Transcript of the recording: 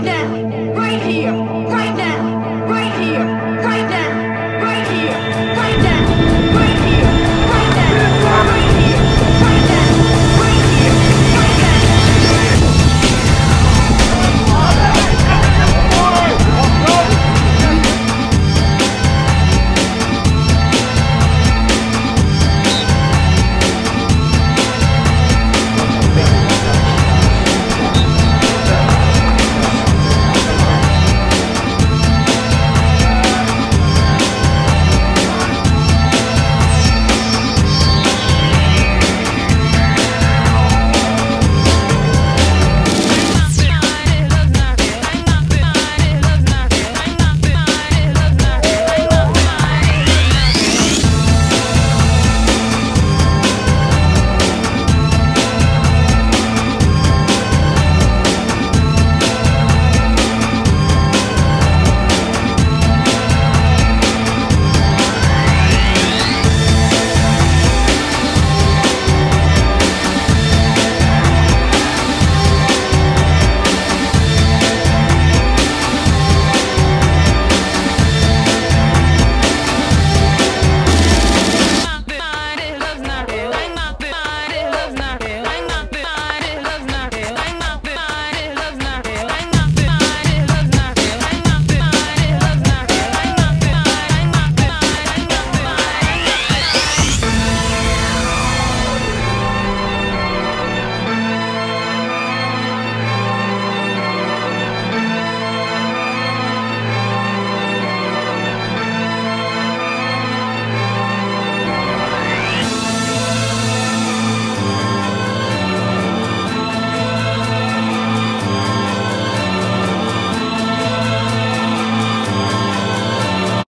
right.